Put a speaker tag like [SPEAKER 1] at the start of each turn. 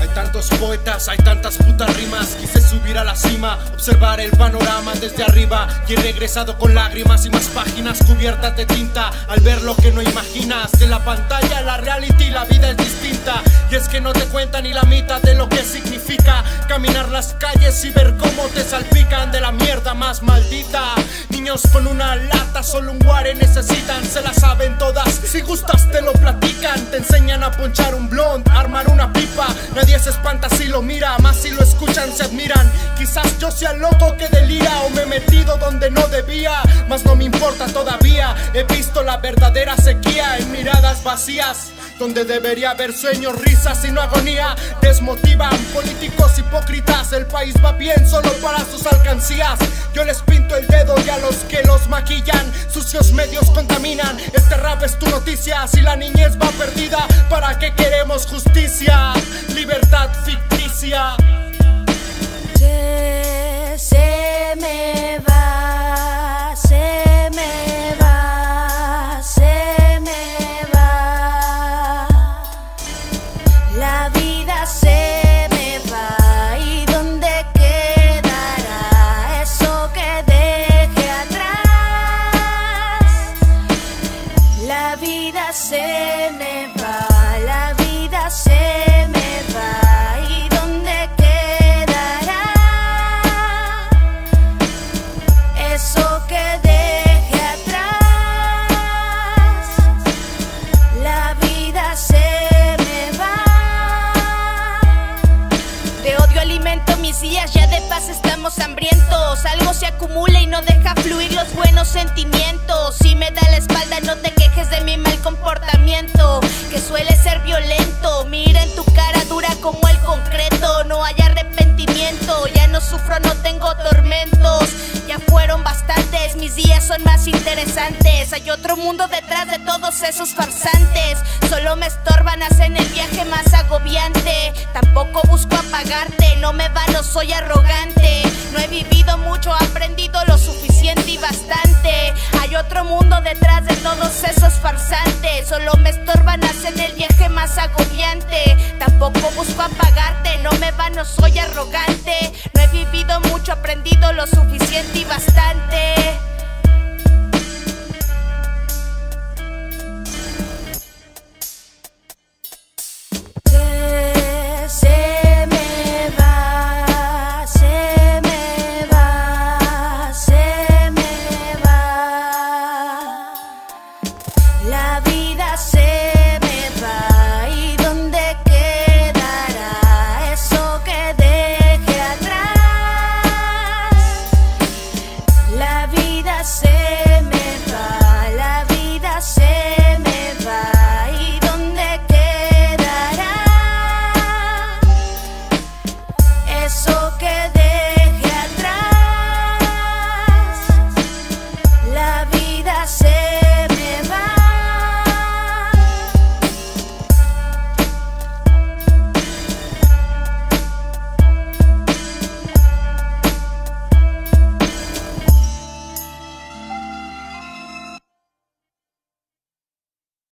[SPEAKER 1] Hay tantos poetas, hay tantas putas rimas. Quise subir a la cima, observar el panorama desde arriba. Y he regresado con lágrimas y más páginas cubiertas de tinta. Al ver lo que no imaginas, de la pantalla la reality, la vida es distinta. Y es que no te cuentan ni la mitad de lo que caminar las calles y ver cómo te salpican de la mierda más maldita. Niños con una lata, solo un guare necesitan, se la saben todas. Si gustas, te lo platican, te enseñan a ponchar un blond, armar una pipa. Nadie se espanta si lo mira, más si lo escuchan se admiran. Quizás yo sea loco que delira o me he metido donde no debía, mas no me importa todavía. He visto la verdadera sequía en miradas vacías. Donde debería haber sueños, risas y no agonía Desmotivan políticos hipócritas El país va bien solo para sus alcancías. Yo les pinto el dedo y a los que los maquillan Sucios medios contaminan. Este rap es tu noticia Si la niñez va perdida ¿Para qué queremos justicia? Libertad ficticia
[SPEAKER 2] ya de paz estamos hambrientos. Algo se acumula y no deja fluir los buenos sentimientos. Si me da la espalda, no te quejes de mi mal comportamiento, que suele ser violento. Mis días son más interesantes. Hay otro mundo detrás de todos esos farsantes. Solo me estorban, hacen el viaje más agobiante. Tampoco busco apagarte, no me va, no soy arrogante. No he vivido mucho, he aprendido lo suficiente y bastante. Hay otro mundo detrás de todos esos farsantes. Solo me estorban, hacen el viaje más agobiante. Tampoco busco apagarte, no me va, no soy arrogante. No he vivido mucho, aprendido lo suficiente y bastante.